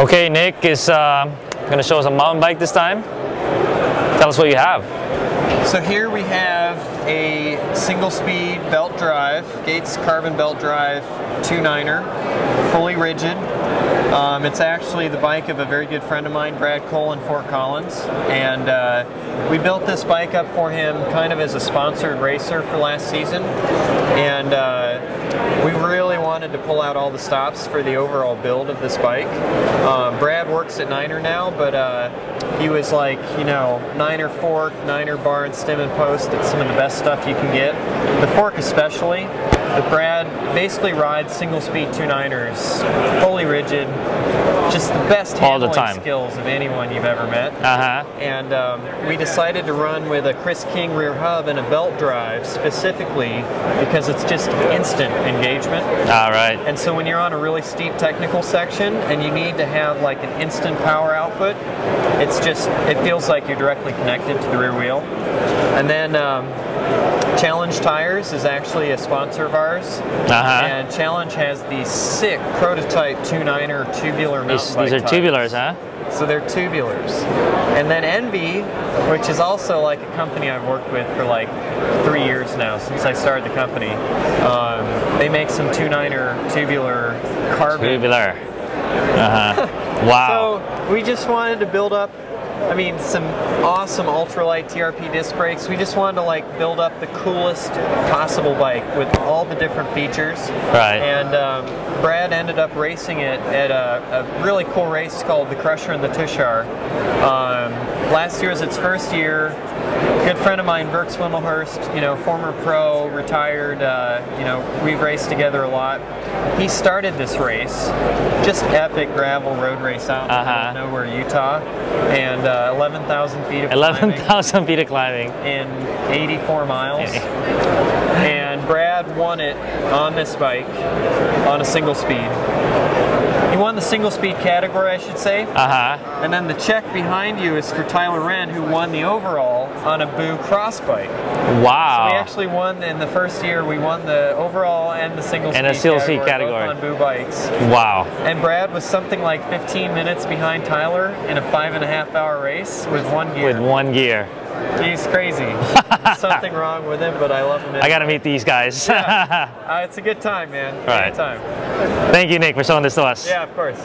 Okay, Nick is uh, going to show us a mountain bike this time. Tell us what you have. So here we have a single speed belt drive, Gates carbon belt drive 29er, fully rigid. Um, it's actually the bike of a very good friend of mine, Brad Cole in Fort Collins. And uh, we built this bike up for him kind of as a sponsored racer for last season. And uh, we really wanted to pull out all the stops for the overall build of this bike. Um, Brad works at Niner now, but uh, he was like, you know, Niner fork, Niner bar and stem and post. It's some of the best stuff you can get. The fork especially. But Brad basically rides single speed two Niners, fully rigid, just the best handling All the time. skills of anyone you've ever met. Uh-huh. And um, we decided to run with a Chris King rear hub and a belt drive specifically because it's just instant engagement. All right. And so when you're on a really steep technical section and you need to have like an instant power output, it's just, it feels like you're directly connected to the rear wheel. And then um, Challenge Tires is actually a sponsor of ours. Uh-huh. And Challenge has the sick prototype 29er tubular mountain These, bike these are tires. tubulars, huh? So they're tubulars. And then ENVE, which is also like a company I've worked with for like three years now since I started the company. Um, they make some 29er tubular carbon. Tubular. Uh-huh. Wow. So we just wanted to build up, I mean, some awesome ultralight TRP disc brakes. We just wanted to like build up the coolest possible bike with all the different features. Right. And um, Brad ended up racing it at a, a really cool race called the Crusher and the Tushar. Um, last year was its first year. Good friend of mine, Burke Swindlehurst, you know, former pro, retired, uh, you know, we've raced together a lot. He started this race, just epic gravel road race out Uh-huh. nowhere, Utah, and uh, 11,000 feet of climbing 11,000 feet of climbing. in 84 miles. and Brad won it on this bike on a single speed. Won the single speed category, I should say. Uh-huh. And then the check behind you is for Tyler Wren, who won the overall on a Boo cross bike. Wow. We actually won in the first year. We won the overall and the single And speed single category, category. on Boo bikes. wow. And Brad was something like 15 minutes behind Tyler in a five and a half hour race with one gear. With one gear. He's crazy. Something wrong with him, but I love him. I got to meet these guys. Uh, it's a good time, man. It's a Right. Good time. Thank you, Nick, for showing this to us. Yeah, of course.